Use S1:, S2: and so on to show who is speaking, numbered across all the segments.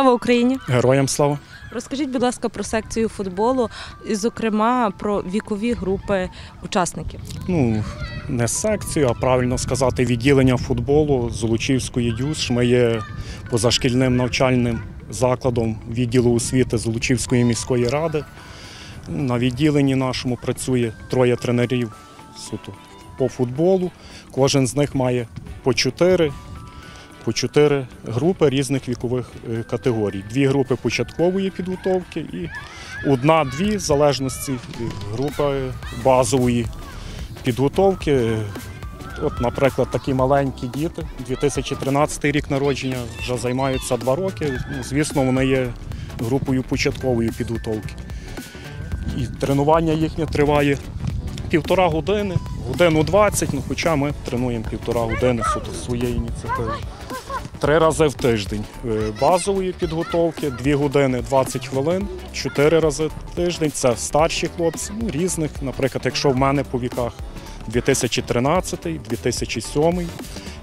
S1: Слава Україні!
S2: Героям слава!
S1: Розкажіть, будь ласка, про секцію футболу, і, зокрема, про вікові групи учасників.
S2: Ну, не секцію, а правильно сказати, відділення футболу Золочівської ДЮСШ. Ми є позашкільним навчальним закладом відділу освіти Золочівської міської ради. На відділенні нашому працює троє тренерів суто по футболу. Кожен з них має по чотири. По чотири групи різних вікових е, категорій. Дві групи початкової підготовки і одна-дві, в залежності групи базової підготовки. От, наприклад, такі маленькі діти, 2013 рік народження, вже займаються два роки. Ну, звісно, вони є групою початкової підготовки. І тренування їхнє триває півтора години, годину 20, ну, хоча ми тренуємо півтора години суто своєї ініціативи. Три рази в тиждень е, базової підготовки, 2 години 20 хвилин, 4 рази в тиждень. Це старші хлопці, ну, різних. Наприклад, якщо в мене по віках 2013, 2007,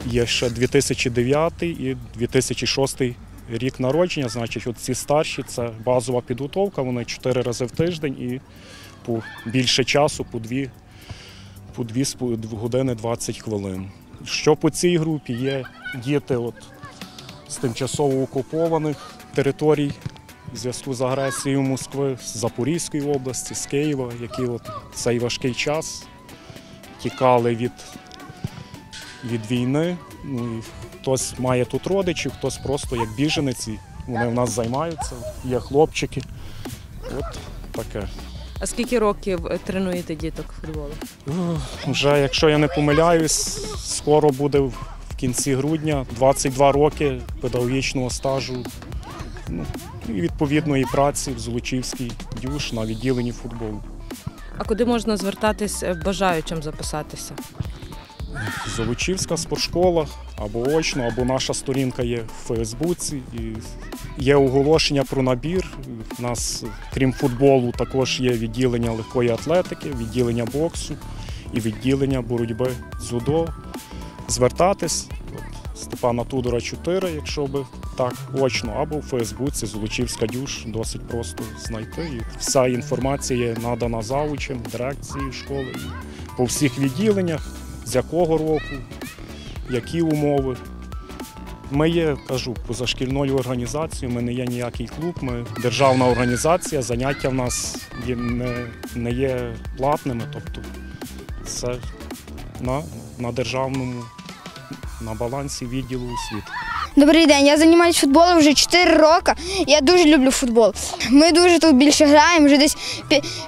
S2: є ще 2009 і 2006 рік народження. Значить, от ці старші це базова підготовка, вони 4 рази в тиждень і по більше часу, по 2, по 2 години 20 хвилин. Що по цій групі є діти от, з тимчасово окупованих територій в зв'язку з агресією Москви, з Запорізької області, з Києва, які от цей важкий час тікали від, від війни. Ну, і хтось має тут родичів, хтось просто як біженець, вони в нас займаються, є хлопчики. От таке.
S1: А скільки років тренуєте діток футболу?
S2: Вже, якщо я не помиляюсь, скоро буде в кінці грудня 22 роки педагогічного стажу ну, і відповідної праці в Золочівській дюш на відділенні футболу.
S1: А куди можна звертатись е, бажаючим записатися?
S2: Золочівська спортшкола або очно, або наша сторінка є в Фейсбуці. І є оголошення про набір. У нас, крім футболу, також є відділення легкої атлетики, відділення боксу і відділення боротьби дзюдо. Звертатись от, Степана Тудора 4, якщо би так очно, або в Фейсбуці Золочівська дюш досить просто знайти. І вся інформація надана завучем, дирекції школи по всіх відділеннях, з якого року, які умови. Ми є, кажу, позашкільною організацією, ми не є ніякий клуб, ми державна організація, заняття в нас є, не, не є платними, тобто це на, на державному, на балансі відділу освіти.
S3: Добрий день, я займаюся футболом вже 4 роки. Я дуже люблю футбол. Ми дуже тут більше граємо, вже десь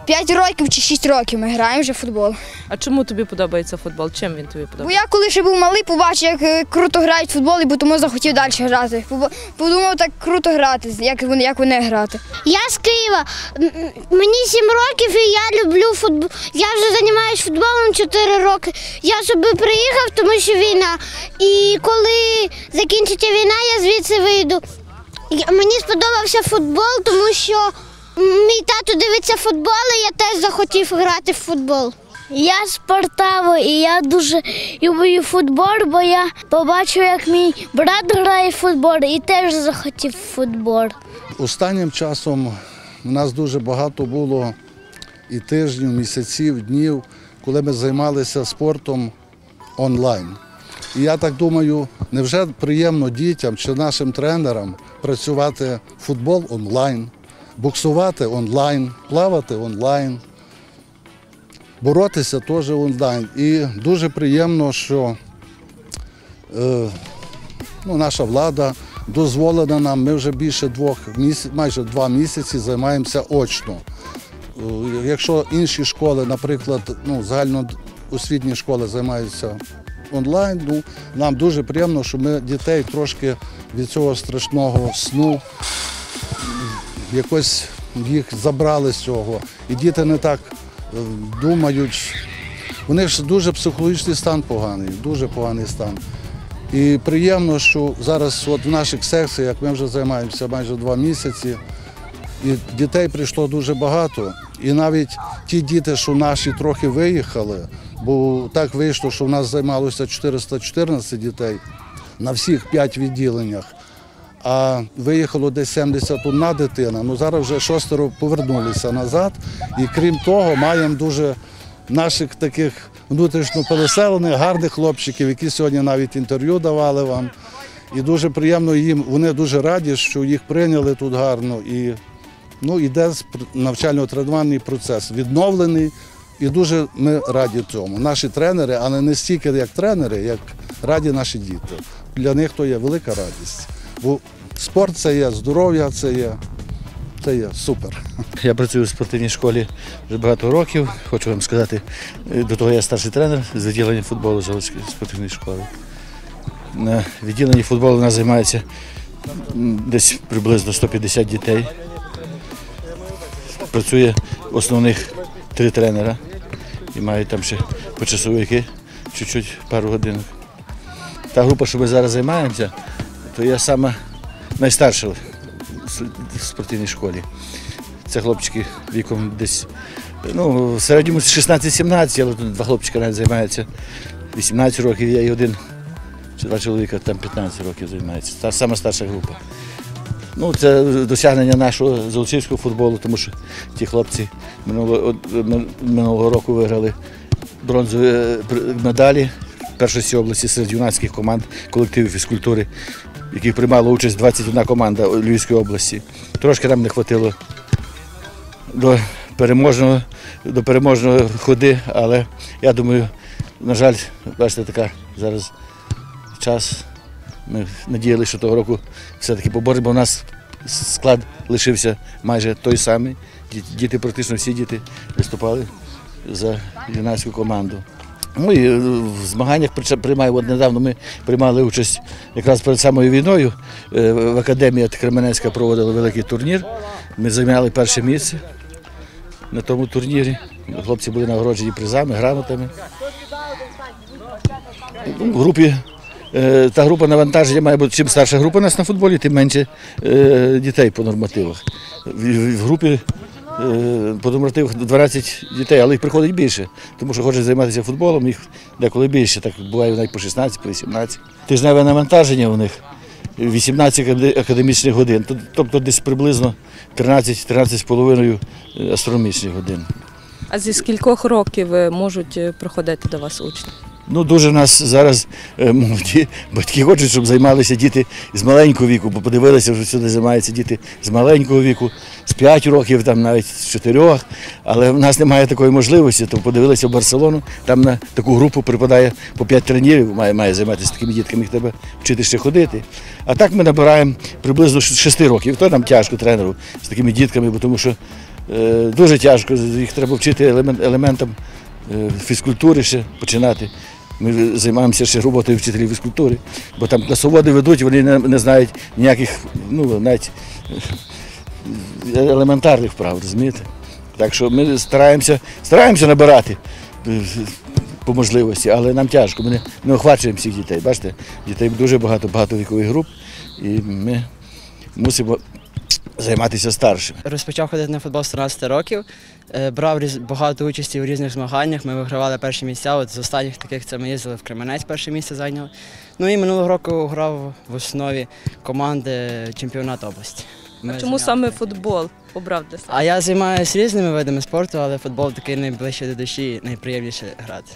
S3: 5 років чи 6 років ми граємо вже в футбол.
S1: А чому тобі подобається футбол? Чим він тобі
S3: Бо я коли ще був малий, побачив, як е, круто грають в футбол, і бо тому захотів далі грати. Подумав, так круто грати, як вони, як вони грати.
S4: Я з Києва. Мені 7 років і я люблю футбол. Я вже займаюся футболом 4 роки. Я собі приїхав, тому що війна. І коли закінчиться війна, я звідси вийду. Мені сподобався футбол, тому що мій тато дивиться футбол, і я теж захотів грати в футбол. Я з і я дуже люблю футбол, бо я побачив, як мій брат грає в футбол і теж захотів в футбол.
S5: Останнім часом у нас дуже багато було і тижнів, місяців, днів, коли ми займалися спортом онлайн. І я так думаю, невже приємно дітям чи нашим тренерам працювати в футбол онлайн, боксувати онлайн, плавати онлайн, боротися теж онлайн. І дуже приємно, що е, ну, наша влада дозволена нам. Ми вже більше двох місяців, майже два місяці займаємося очно. Е, Якщо інші школи, наприклад, ну, загальноосвітні школи займаються онлайн, ну, нам дуже приємно, що ми дітей трошки від цього страшного сну якось їх забрали з цього. І діти не так е, думають. У них дуже психологічний стан поганий, дуже поганий стан. І приємно, що зараз от в наших секціях, ми вже займаємося майже два місяці, і дітей прийшло дуже багато. І навіть ті діти, що наші трохи виїхали, бо так вийшло, що в нас займалося 414 дітей на всіх п'ять відділеннях. а виїхало десь 71 дитина. Ну зараз вже шостеро повернулися назад. І крім того, маємо дуже наших таких внутрішньо переселених, гарних хлопчиків, які сьогодні навіть інтерв'ю давали вам. І дуже приємно їм, вони дуже раді, що їх прийняли тут гарно. І ну, йде навчально-тренувальний процес відновлений. І дуже ми раді цьому. Наші тренери, але не стільки як тренери, як раді наші діти. Для них то є велика радість. Бо спорт це є, здоров'я це є, це є супер.
S6: Я працюю в спортивній школі вже багато років. Хочу вам сказати, е, до того я старший тренер з відділення футболу Золотської спортивної школи. На відділенні футболу у нас займається десь приблизно 150 дітей. Працює основних три тренера і мають там ще почасовики, чуть-чуть пару годинок. Та група, що ми зараз займаємося, то я саме найстарша в спортивній школі. Це хлопчики віком десь, ну, в середньому 16-17, але два хлопчика навіть займаються 18 років, я і один, чи два чоловіка там 15 років займається. Та сама старша група. Ну, це досягнення нашого золочівського футболу, тому що ті хлопці минулого, минулого року виграли бронзові е, медалі першості області серед юнацьких команд колективів фізкультури, в яких приймала участь 21 команда Львівської області. Трошки нам не вистачило до переможного, до переможного ходи, але я думаю, на жаль, бачите, така зараз час. Ми надіялися, що того року все-таки поборемо, бо у нас склад лишився майже той самий. Діти, практично всі діти виступали за юнацьку команду. Ну і е, в змаганнях приймаю, от недавно ми приймали участь якраз перед самою війною. Е, В академії Кременецька проводила великий турнір. Ми зайняли перше місце на тому турнірі. Хлопці були нагороджені призами, грамотами. Ну, В групі та група навантаження має бути чим старша група у нас на футболі, тим менше е, дітей по нормативах. В, групі е, по нормативах 12 дітей, але їх приходить більше, тому що хочуть займатися футболом, їх деколи більше, так буває навіть по 16, по 18. Тижневе навантаження у них 18 академічних годин, тобто десь приблизно 13-13 з половиною е, астрономічних годин.
S1: А зі скількох років е, можуть е, приходити до вас учні?
S6: Ну, дуже нас зараз е, молоді батьки хочуть, щоб займалися діти з маленького віку, бо подивилися, що сюди займаються діти з маленького віку, з 5 років, там навіть з 4, але в нас немає такої можливості, то подивилися в Барселону, там на таку групу припадає по 5 тренерів, має, має займатися такими дітками, їх треба вчити ще ходити. А так ми набираємо приблизно 6 років. То нам тяжко тренеру з такими дітками, бо тому що е, дуже тяжко, їх треба вчити елемент, елементам е, фізкультури ще починати. Ми займаємося ще роботою вчителів фізкультури, бо там класоводи ведуть, вони не, не знають ніяких, ну, навіть елементарних вправ, розумієте? Так що ми стараємося, стараємося набирати е, по можливості, але нам тяжко. Ми не, не охвачуємо всіх дітей. Бачите, дітей дуже багато, багато вікових груп, і ми мусимо займатися старшими.
S7: Розпочав ходити на футбол з 13 років, е, брав багато участі у різних змаганнях. Ми вигравали перші місця. От з останніх таких це ми їздили в Кременець, перше місце зайняли. Ну і минулого року грав в основі команди чемпіонату області. Ми
S1: Чому саме футбол обрав для себе?
S7: А я займаюся різними видами спорту, але футбол такий найближче до душі, найприємніше грати.